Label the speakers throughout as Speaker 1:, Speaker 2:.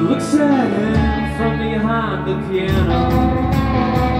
Speaker 1: looks at him from behind the piano.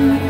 Speaker 1: Thank you.